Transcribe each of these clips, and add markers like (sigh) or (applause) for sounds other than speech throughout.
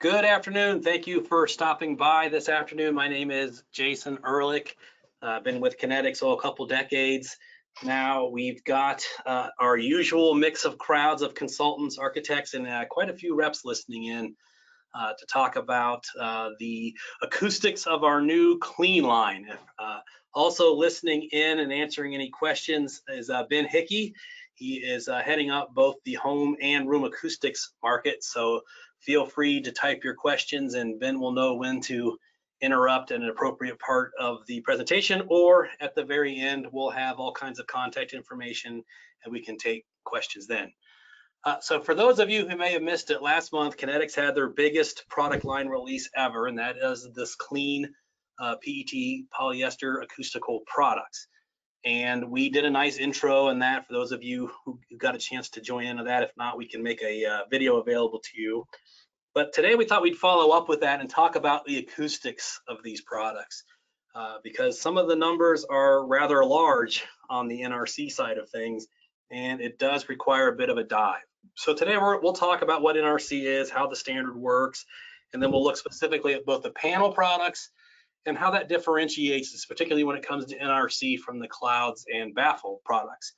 Good afternoon. Thank you for stopping by this afternoon. My name is Jason Ehrlich. I've uh, been with Kinetics oh, a couple decades. Now we've got uh, our usual mix of crowds of consultants, architects, and uh, quite a few reps listening in uh, to talk about uh, the acoustics of our new Kleen line. Uh, also listening in and answering any questions is Ben Hickey. He is heading up both the home and room acoustics market. So feel free to type your questions and Ben will know when to interrupt an appropriate part of the presentation or at the very end we'll have all kinds of contact information and we can take questions then. Uh, so for those of you who may have missed it, last month Kinetics had their biggest product line release ever and that is this Kleen uh, PET polyester acoustical products. And we did a nice intro in that for those of you who got a chance to join into that. If not, we can make a uh, video available to you. But today we thought we'd follow up with that and talk about the acoustics of these products uh, because some of the numbers are rather large on the NRC side of things and it does require a bit of a dive. So today we will talk about what NRC is, how the standard works, and then we'll look specifically at both the panel products and how that differentiates, is particularly when it comes to NRC from the clouds and baffle products.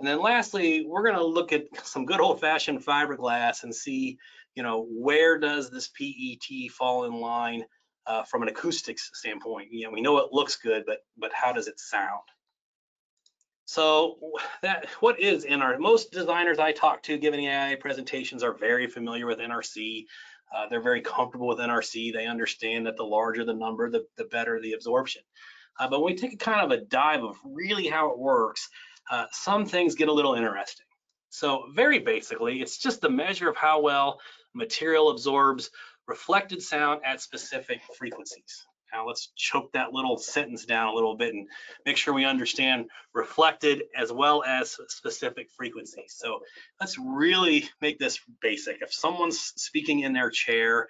And then lastly, we're going to look at (laughs) some good old-fashioned fiberglass and see you know, where does this PET fall in line uh, from an acoustics standpoint? You know, we know it looks good, but but how does it sound? So that what is NRC? Most designers I talk to giving AIA presentations are very familiar with NRC. Uh, they're very comfortable with NRC. They understand that the larger the number, the, the better the absorption. Uh, but when we take a kind of a dive of really how it works, uh, some things get a little interesting. So very basically, it's just the measure of how well material absorbs reflected sound at specific frequencies. Now let's choke that little sentence down a little bit and make sure we understand reflected as well as specific frequencies. So let's really make this basic. If someone's speaking in their chair,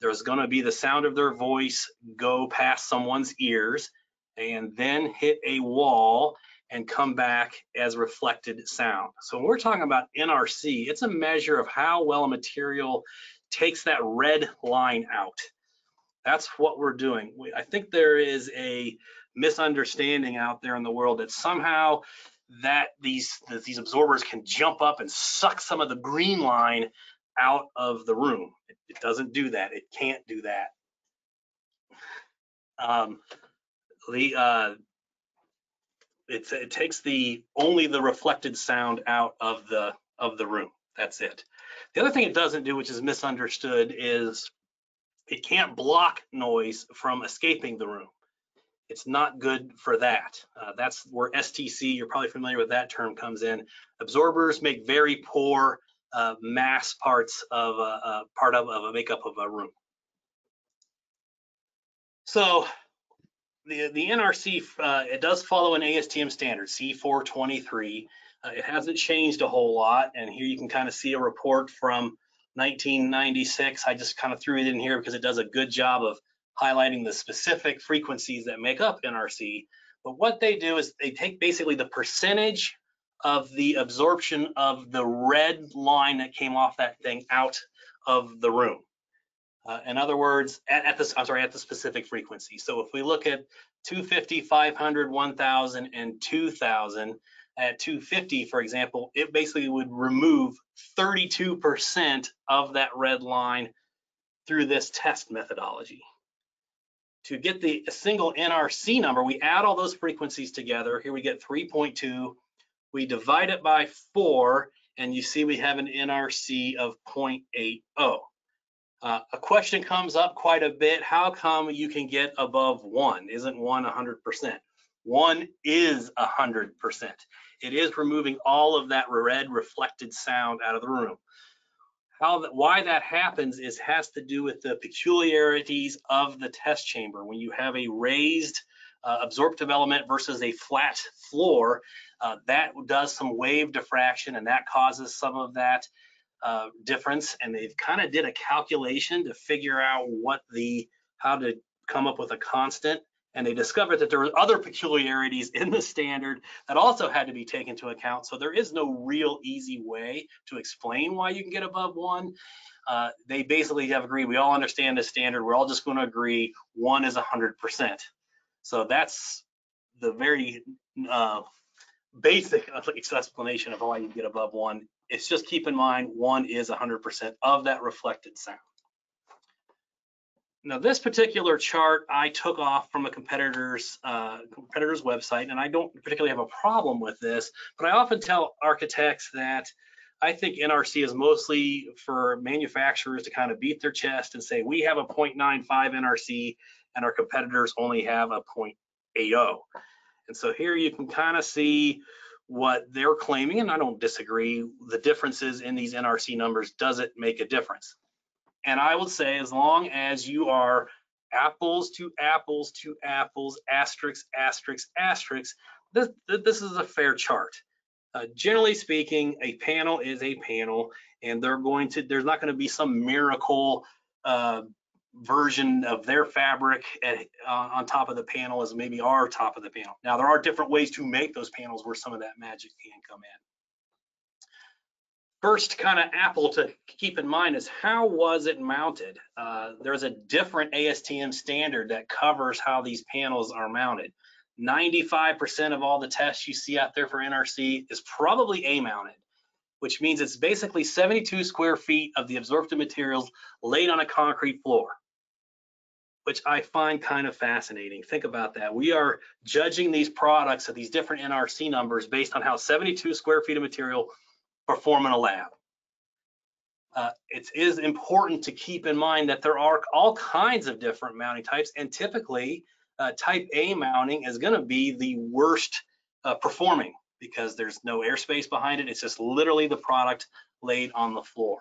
there's gonna be the sound of their voice go past someone's ears and then hit a wall and come back as reflected sound. So when we're talking about NRC, it's a measure of how well a material takes that red line out. That's what we're doing. We, I think there is a misunderstanding out there in the world that somehow that these that these absorbers can jump up and suck some of the green line out of the room. It, it doesn't do that. It can't do that. Um, the uh, it's, it takes the only the reflected sound out of the of the room. That's it. The other thing it doesn't do, which is misunderstood, is it can't block noise from escaping the room. It's not good for that. Uh, that's where STC, you're probably familiar with that term, comes in. Absorbers make very poor uh, mass parts of a, a part of, of a makeup of a room. So the the NRC uh, it does follow an ASTM standard C423. Uh, it hasn't changed a whole lot, and here you can kind of see a report from 1996. I just kind of threw it in here because it does a good job of highlighting the specific frequencies that make up NRC. But what they do is they take basically the percentage of the absorption of the red line that came off that thing out of the room. Uh, in other words, at, at this, I'm sorry, at the specific frequency. So if we look at 250, 500, 1000, and 2000, at 250, for example, it basically would remove 32% of that red line through this test methodology. To get the single NRC number, we add all those frequencies together. Here we get 3.2. We divide it by four, and you see we have an NRC of 0.80. Uh, a question comes up quite a bit. How come you can get above one? Isn't one 100%? One is 100%. It is removing all of that red reflected sound out of the room. How that, why that happens is has to do with the peculiarities of the test chamber. When you have a raised uh, absorptive element versus a flat floor, uh, that does some wave diffraction and that causes some of that uh, difference and they've kind of did a calculation to figure out what the how to come up with a constant And they discovered that there were other peculiarities in the standard that also had to be taken into account. So there is no real easy way to explain why you can get above one. Uh, they basically have agreed, we all understand the standard, we're all just gonna agree one is 100%. So that's the very uh, basic explanation of why you can get above one. It's just keep in mind, one is 100% of that reflected sound. Now this particular chart I took off from a competitor's uh, competitor's website, and I don't particularly have a problem with this, but I often tell architects that I think NRC is mostly for manufacturers to kind of beat their chest and say we have a 0.95 NRC and our competitors only have a 0.80. And so here you can kind of see what they're claiming, and I don't disagree. The differences in these NRC numbers does it make a difference. And I would say as long as you are apples to apples to apples, asterisk, asterisk, asterisk, this, this is a fair chart. Uh, generally speaking, a panel is a panel, and they're going to, there's not going to be some miracle uh, version of their fabric at, uh, on top of the panel as maybe our top of the panel. Now, there are different ways to make those panels where some of that magic can come in. First kind of apple to keep in mind is how was it mounted? Uh, there's a different ASTM standard that covers how these panels are mounted. 95% of all the tests you see out there for NRC is probably A mounted, which means it's basically 72 square feet of the absorptive materials laid on a concrete floor, which I find kind of fascinating. Think about that. We are judging these products at these different NRC numbers based on how 72 square feet of material perform in a lab. Uh, it is important to keep in mind that there are all kinds of different mounting types and typically uh, type A mounting is going to be the worst uh, performing because there's no airspace behind it. It's just literally the product laid on the floor.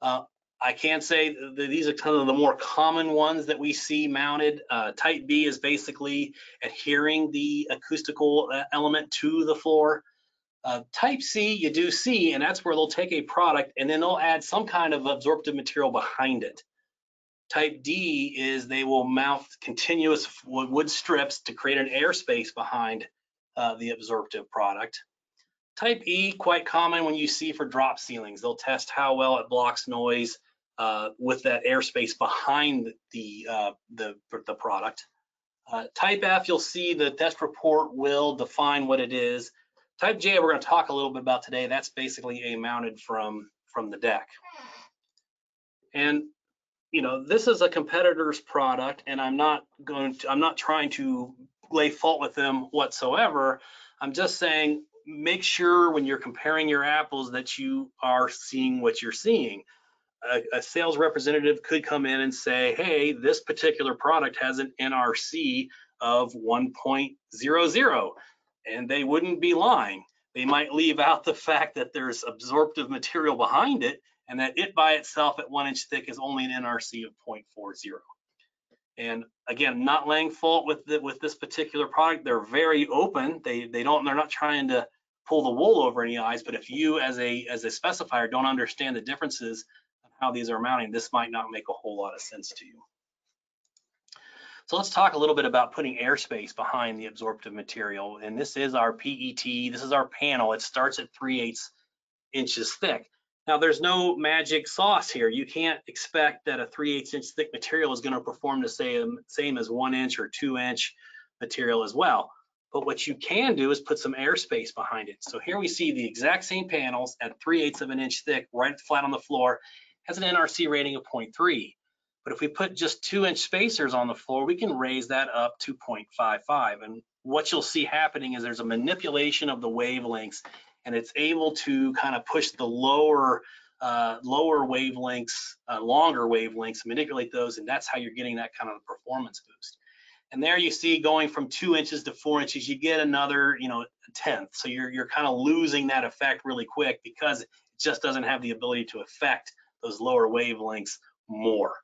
Uh, I can't say that these are kind of the more common ones that we see mounted. Uh, type B is basically adhering the acoustical uh, element to the floor. Uh, type C, you do see, and that's where they'll take a product and then they'll add some kind of absorptive material behind it. Type D is they will mount continuous wood strips to create an airspace behind uh, the absorptive product. Type E, quite common when you see for drop ceilings. They'll test how well it blocks noise uh, with that airspace behind the, uh, the, the product. Uh, type F, you'll see the test report will define what it is. Type J, we're going to talk a little bit about today. That's basically a mounted from, from the deck. And you know, this is a competitor's product and I'm not going to, I'm not trying to lay fault with them whatsoever. I'm just saying, make sure when you're comparing your apples that you are seeing what you're seeing. A, a, sales representative could come in and say, hey, this particular product has an NRC of 1.00, and they wouldn't be lying. They might leave out the fact that there's absorptive material behind it and that it by itself at one inch thick is only an NRC of 0.40. And again, not laying fault with the, with this particular product. They're very open. They they don't they're not trying to pull the wool over any eyes. But if you as a as a specifier don't understand the differences of how these are mounting, this might not make a whole lot of sense to you. So let's talk a little bit about putting airspace behind the absorptive material. And this is our PET. This is our panel. It starts at 3 eighths inches thick. Now there's no magic sauce here. You can't expect that a 3 8 inch thick material is gonna perform the same, same as one inch or two inch material as well. But what you can do is put some airspace behind it. So here we see the exact same panels at 3 eighths of an inch thick, right flat on the floor, has an NRC rating of 0.3. But if we put just two inch spacers on the floor, we can raise that up to 0.55. And what you'll see happening is there's a manipulation of the wavelengths and it's able to kind of push the lower uh, lower wavelengths, uh, longer wavelengths, manipulate those, and that's how you're getting that kind of performance boost. And there you see going from two inches to four inches, you get another, you know, tenth. So you're you're kind of losing that effect really quick because it just doesn't have the ability to affect those lower wavelengths more.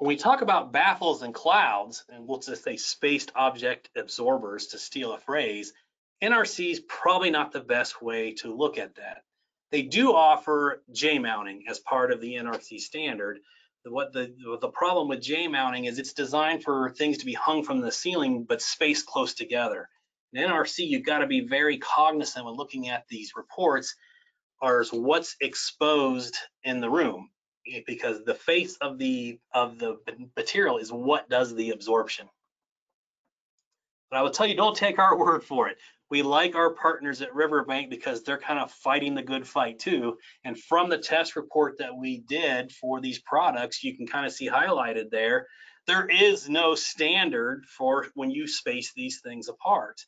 When we talk about baffles and clouds, and we'll just say spaced object absorbers to steal a phrase, NRC is probably not the best way to look at that. They do offer J mounting as part of the NRC standard, what the the problem with J mounting is it's designed for things to be hung from the ceiling but spaced close together. In NRC, you've got to be very cognizant when looking at these reports are what's exposed in the room because the face of the of the material is what does the absorption. But I will tell you, don't take our (laughs) word for it. We like our partners at Riverbank because they're kind of fighting the good fight too. And from the test report that we did for these products, you can kind of see highlighted there, there is no standard for when you space these things apart.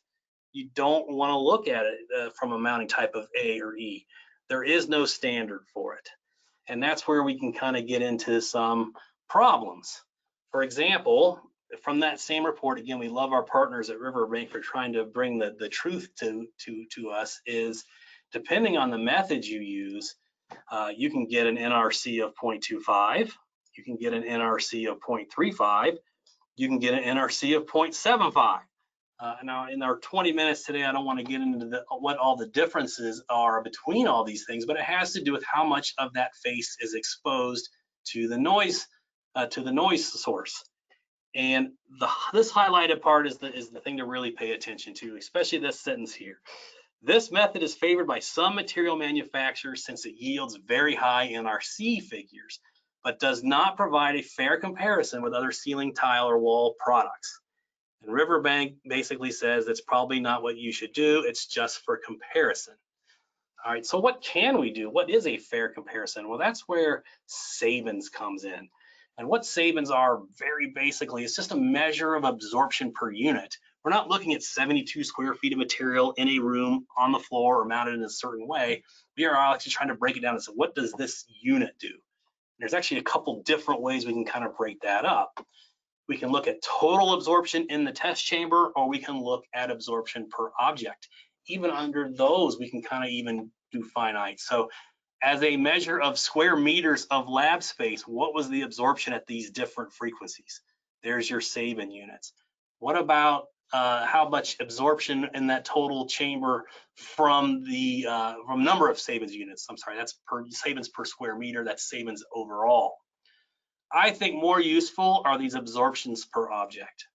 You don't want to look at it uh, from a mounting type of A or E. There is no standard for it. And that's where we can kind of get into some problems. For example, from that same report, again, we love our partners at Riverbank for trying to bring the, the truth to, to, to us is depending on the method you use, uh, you can get an NRC of 0.25, you can get an NRC of 0.35, you can get an NRC of 0.75. Uh, now, in our 20 minutes today, I don't want to get into the, what all the differences are between all these things, but it has to do with how much of that face is exposed to the noise, uh, to the noise source. And the, this highlighted part is the, is the thing to really pay attention to, especially this sentence here. This method is favored by some material manufacturers since it yields very high NRC figures, but does not provide a fair comparison with other ceiling tile or wall products. And Riverbank basically says it's probably not what you should do, it's just for comparison. All right, so what can we do? What is a fair comparison? Well, that's where Sabins comes in. And what Sabins are very basically, it's just a measure of absorption per unit. We're not looking at 72 square feet of material in a room on the floor or mounted in a certain way. We are actually trying to break it down and say, what does this unit do? There's actually a couple different ways we can kind of break that up. We can look at total absorption in the test chamber, or we can look at absorption per object. Even under those, we can kind of even do finite. So as a measure of square meters of lab space, what was the absorption at these different frequencies? There's your Sabin units. What about uh, how much absorption in that total chamber from the uh, from number of Sabins units? I'm sorry, that's per Sabins per square meter. That's Sabins overall. I think more useful are these absorptions per object.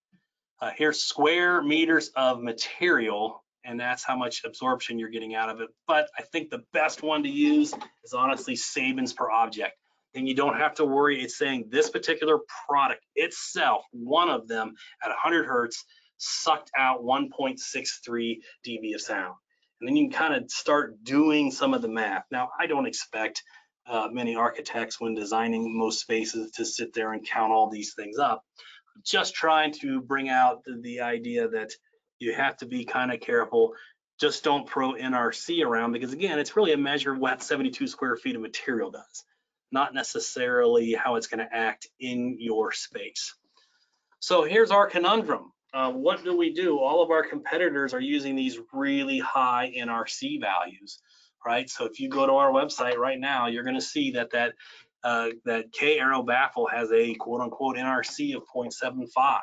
Uh, here's square meters of material and that's how much absorption you're getting out of it. But I think the best one to use is honestly Sabins per object. And you don't have to worry, it's saying this particular product itself, one of them at 100 Hertz, sucked out 1.63 dB of sound. And then you can kind of start doing some of the math. Now, I don't expect uh, many architects when designing most spaces to sit there and count all these things up. Just trying to bring out the, the idea that you have to be kind of careful. Just don't throw NRC around because again, it's really a measure of what 72 square feet of material does, not necessarily how it's going to act in your space. So here's our conundrum. Uh, what do we do? All of our competitors are using these really high NRC values, right? So if you go to our website right now, you're going to see that that uh, that K arrow baffle has a quote unquote NRC of 0.75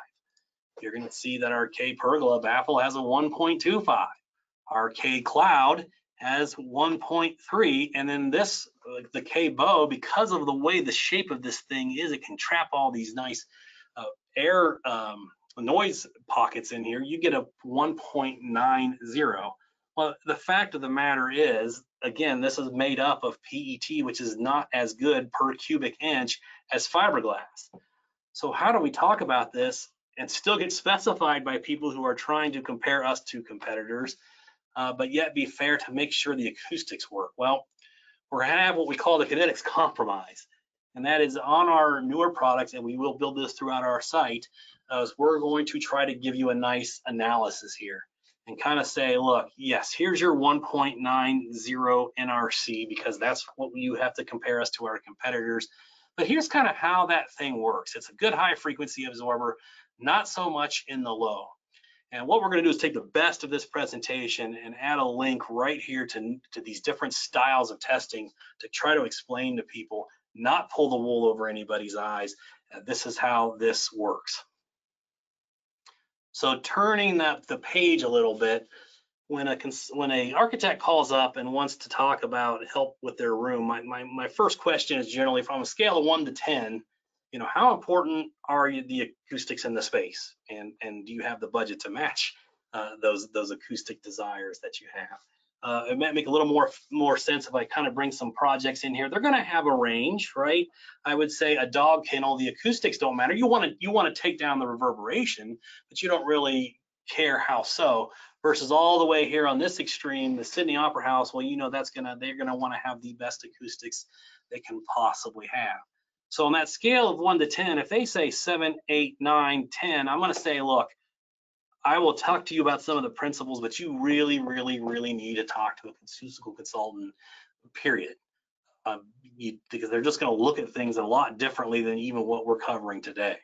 you're going to see that our K Pergola baffle has a 1.25. Our K Cloud has 1.3. And then this, the K Bow, because of the way the shape of this thing is, it can trap all these nice uh, air um, noise pockets in here. You get a 1.90. Well, the fact of the matter is, again, this is made up of PET, which is not as good per cubic inch as fiberglass. So how do we talk about this and still get specified by people who are trying to compare us to competitors, uh, but yet be fair to make sure the acoustics work. Well, we're have what we call the kinetics compromise. And that is on our newer products, and we will build this throughout our site, uh, we're going to try to give you a nice analysis here and kind of say, look, yes, here's your 1.90 NRC because that's what you have to compare us to our competitors. But here's kind of how that thing works. It's a good high frequency absorber not so much in the low. And what we're going to do is take the best of this presentation and add a link right here to, to these different styles of testing to try to explain to people, not pull the wool over anybody's eyes. This is how this works. So turning that the page a little bit, when a when a architect calls up and wants to talk about help with their room, my, my, my first question is generally from a scale of one to 10, you know, how important are you, the acoustics in the space? And, and do you have the budget to match uh, those, those acoustic desires that you have? Uh, it might make a little more more sense if I kind of bring some projects in here. They're going to have a range, right? I would say a dog kennel, the acoustics don't matter. You want to you want to take down the reverberation, but you don't really care how so. Versus all the way here on this extreme, the Sydney Opera House. Well, you know that's gonna they're gonna want to have the best acoustics they can possibly have. So on that scale of one to ten, if they say seven, eight, nine, ten, I'm going to say, look, I will talk to you about some of the principles, but you really, really, really need to talk to a acoustical consultant, period. Um, you, because they're just going to look at things a lot differently than even what we're covering today.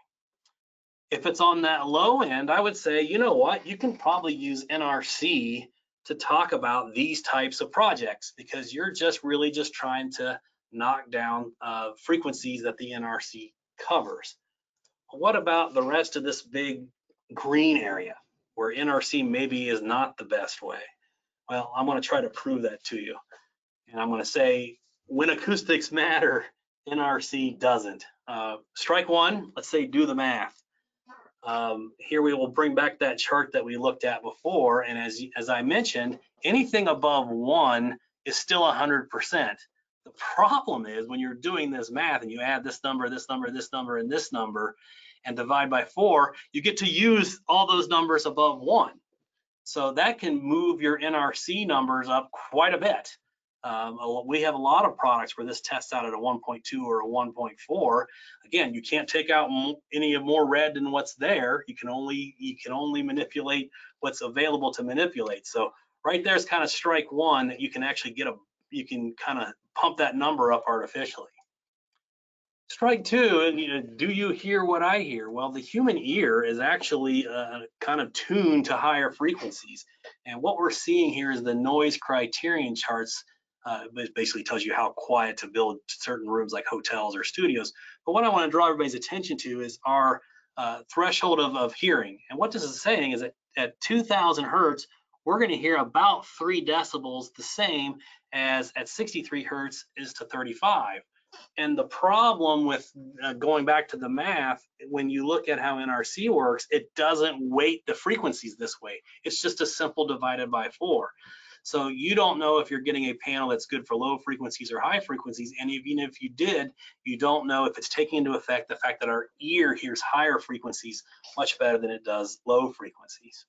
If it's on that low end, I would say, you know what, you can probably use NRC to talk about these types of projects because you're just really just trying to knock down uh, frequencies that the NRC covers. What about the rest of this big green area? Where NRC maybe is not the best way. Well, I'm going to try to prove that to you. And I'm going to say when acoustics matter, NRC doesn't. Uh, strike one, let's say do the math. Um, here we will bring back that chart that we looked at before. And as, as I mentioned, anything above one is still 100%. The problem is when you're doing this math and you add this number, this number, this number, and this number, and divide by four, you get to use all those numbers above one. So that can move your NRC numbers up quite a bit. Um, we have a lot of products where this tests out at a 1.2 or a 1.4. Again, you can't take out any of more red than what's there. You can only you can only manipulate what's available to manipulate. So right there's kind of strike one that you can actually get a you can kind of pump that number up artificially. Strike two, you know, do you hear what I hear? Well, the human ear is actually uh, kind of tuned to higher frequencies. And what we're seeing here is the noise criterion charts. Uh, basically tells you how quiet to build certain rooms like hotels or studios. But what I want to draw everybody's attention to is our uh, threshold of, of hearing. And what this is saying is that at 2000 hertz, we're going to hear about three decibels the same as at 63 hertz is to 35. And the problem with uh, going back to the math, when you look at how NRC works, it doesn't weight the frequencies this way. It's just a simple divided by four. So you don't know if you're getting a panel that's good for low frequencies or high frequencies. And even if you did, you don't know if it's taking into effect the fact that our ear hears higher frequencies much better than it does low frequencies.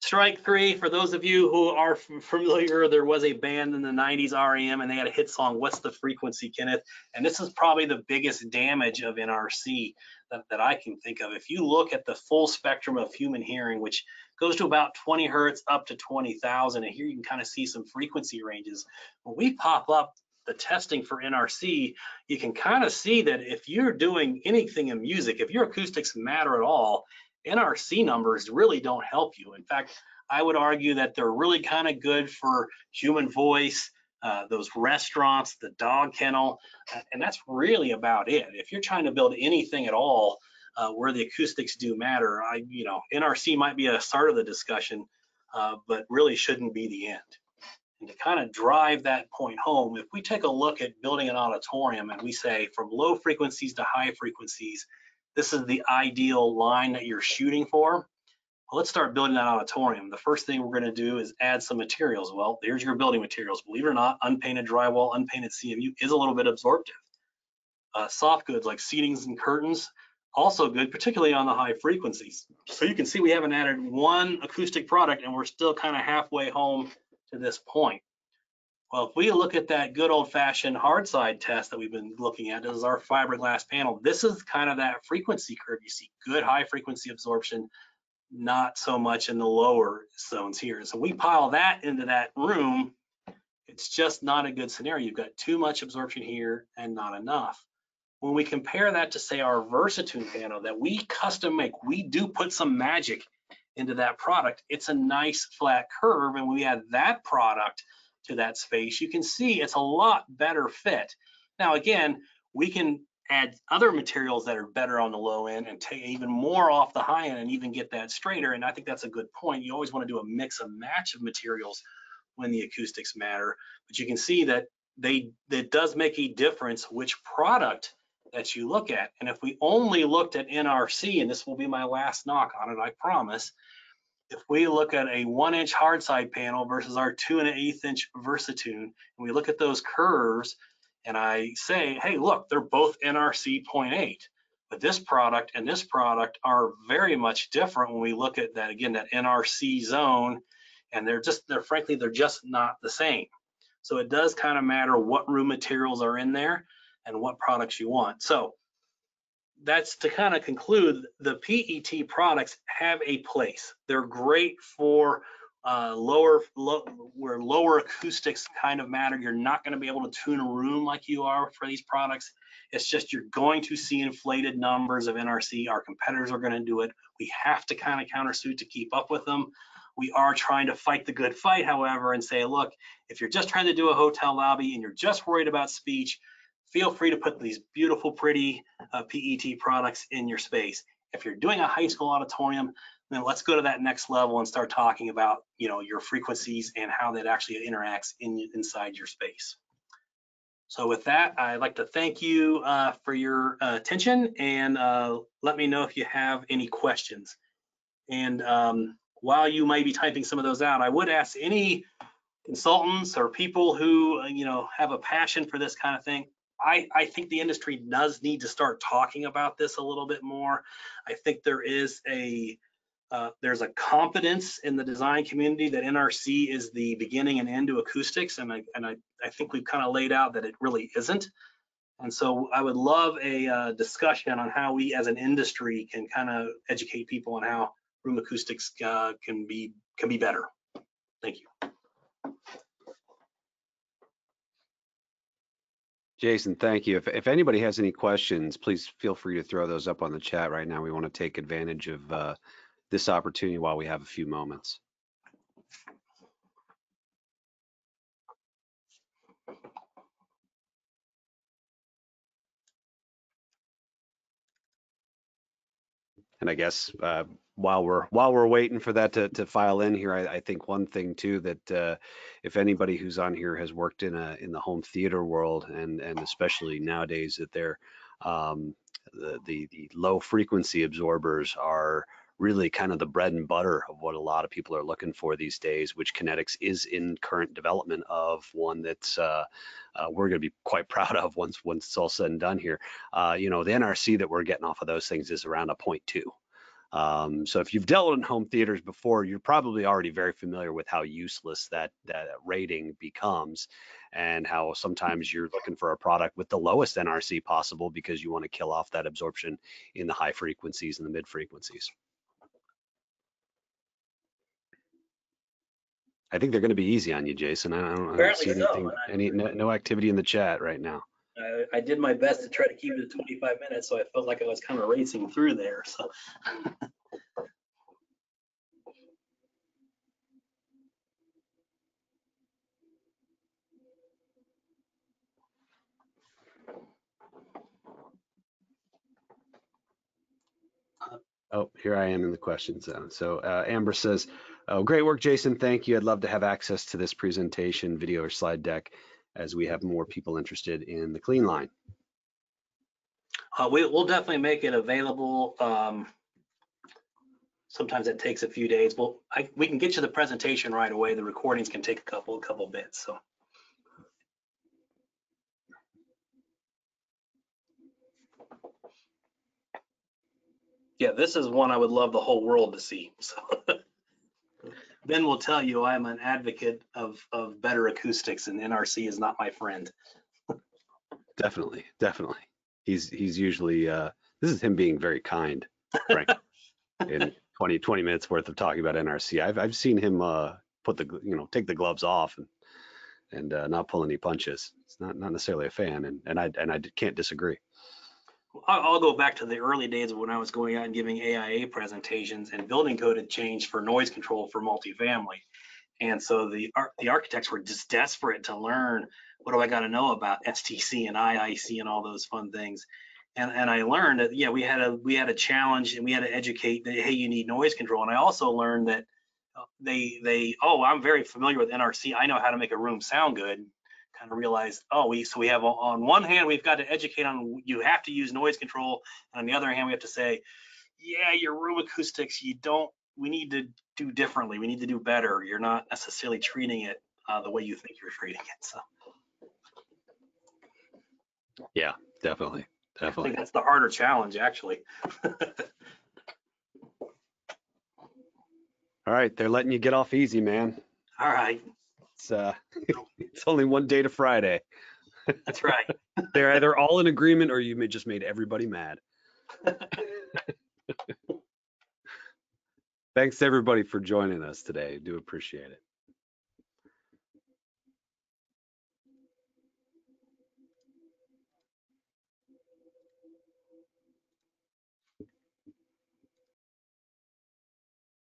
Strike three, for those of you who are familiar, there was a band in the 90s, REM, and they had a hit song, What's the Frequency, Kenneth? And this is probably the biggest damage of NRC that, that I can think of. If you look at the full spectrum of human hearing, which goes to about 20 hertz up to 20,000, and here you can kind of see some frequency ranges. When we pop up the testing for NRC, you can kind of see that if you're doing anything in music, if your acoustics matter at all, NRC numbers really don't help you. In fact, I would argue that they're really kind of good for human voice, uh, those restaurants, the dog kennel, uh, and that's really about it. If you're trying to build anything at all uh, where the acoustics do matter, I, you know, NRC might be a start of the discussion, uh, but really shouldn't be the end. And to kind of drive that point home, if we take a look at building an auditorium and we say from low frequencies to high frequencies, this is the ideal line that you're shooting for. Well, let's start building that auditorium. The first thing we're gonna do is add some materials. Well, there's your building materials. Believe it or not, unpainted drywall, unpainted CMU is a little bit absorptive. Uh, soft goods like seatings and curtains, also good, particularly on the high frequencies. So you can see we haven't added one acoustic product and we're still kind of halfway home to this point. Well, if we look at that good old fashioned HardSide test that we've been looking at, this is our fiberglass panel. This is kind of that frequency curve. You see good high frequency absorption, not so much in the lower zones here. So we pile that into that room, it's just not a good scenario. You've got too much absorption here and not enough. When we compare that to say our Versatune panel that we custom make, we do put some magic into that product. It's a nice flat curve. And we add that product to that space, you can see it's a lot better fit. Now, again, we can add other materials that are better on the low end and take even more off the high end and even get that straighter. And I think that's a good point. You always want to do a mix and match of materials when the acoustics matter. But you can see that they that does make a difference which product that you look at. And if we only looked at NRC, and this will be my last knock on it, I promise, if we look at a one inch HardSide panel versus our two and an eighth inch Versatune, and we look at those curves and I say, hey, look, they're both NRC 0.8, but this product and this product are very much different when we look at that, again, that NRC zone, and they're just, they're frankly, they're just not the same. So it does kind of matter what room materials are in there and what products you want. So that's to kind of conclude the PET products have a place. They're great for uh, lower low, where lower acoustics kind of matter. You're not going to be able to tune a room like you are for these products. It's just you're going to see inflated numbers of NRC. Our competitors are going to do it. We have to kind of countersuit to keep up with them. We are trying to fight the good fight, however, and say, look, if you're just trying to do a hotel lobby and you're just worried about speech, feel free to put these beautiful, pretty uh, PET products in your space. If you're doing a high school auditorium, then let's go to that next level and start talking about, you know, your frequencies and how that actually interacts in, inside your space. So with that, I'd like to thank you uh, for your uh, attention and uh, let me know if you have any questions. And um, while you might be typing some of those out, I would ask any consultants or people who, you know, have a passion for this kind of thing, I, I, think the industry does need to start talking about this a little bit more. I think there is a uh, there's a confidence in the design community that NRC is the beginning and end to acoustics, and I and I, I think we've kind of laid out that it really isn't. And so I would love a uh, discussion on how we as an industry can kind of educate people on how room acoustics uh, can be can be better. Thank you. Jason, thank you. If, if anybody has any questions, please feel free to throw those up on the chat right now. We want to take advantage of uh, this opportunity while we have a few moments. And I guess uh, while we're while we're waiting for that to, to file in here, I, I think one thing too that uh, if anybody who's on here has worked in a in the home theater world and and especially nowadays that they're um, the, the the low frequency absorbers are really kind of the bread and butter of what a lot of people are looking for these days, which Kinetics is in current development of one that's uh, uh, we're going to be quite (laughs) proud of once once it's all said and done here. Uh, you know, the NRC that we're getting off of those things is around a 0.2. Um, so if you've dealt in home theaters before, you're probably already very familiar with how useless that that rating becomes, and how sometimes you're looking for a product with the lowest NRC possible because you want to kill off that absorption in the high frequencies and the mid frequencies. I think they're going to be easy on you, Jason. I don't, I don't see anything, any no, no activity in the chat right now. I, I, did my best to try to keep it to 25 minutes, so I felt like I was kind of racing through there. So. oh, here I am in the questions zone. So uh, Amber says, oh, great work, Jason. Thank you. I'd love to have access to this presentation, video or slide deck as we have more people interested in the Kleen line. Uh, we, will definitely make it available. Um, sometimes it takes a few days. Well, I, we can get you the presentation right away. The recordings can take a couple, a couple bits. So. Yeah, this is one I would love the whole world to see. So. (laughs) Ben will tell you I'm an advocate of, of better acoustics and NRC is not my friend. definitely, definitely. He's he's usually uh, this is him being very kind, Frank. (laughs) in 20 20 minutes worth of talking about NRC. I've I've seen him uh, put the you know take the gloves off and and uh, not pull any punches. It's not not necessarily a fan, and and I and I can't disagree. I'll go back to the early days when I was going out and giving AIA presentations and building code had changed for noise control for multifamily. And so the the architects were just desperate to learn what do I got to know about STC and IIC and all those fun things. And and I learned that yeah we had a we had a challenge and we had to educate that hey you need noise control. And I also learned that uh, they they oh I'm very familiar with NRC. I know how to make a room sound good kind of realized, oh, we, so we have, on one hand, we've got to educate on, you have to use noise control. And on the other hand, we have to say, yeah, your room acoustics, you don't, we need to do differently. We need to do better. You're not necessarily treating it uh, the way you think you're treating it. So Yeah, Definitely, definitely. I think that's the harder challenge, actually. (laughs) All right, they're letting you get off easy, man. All right, It's uh, (laughs) (laughs) it's only one day to Friday. that's right. (laughs) They're either all in agreement or you may just made everybody mad. Thanks everybody for joining us today. Do appreciate it.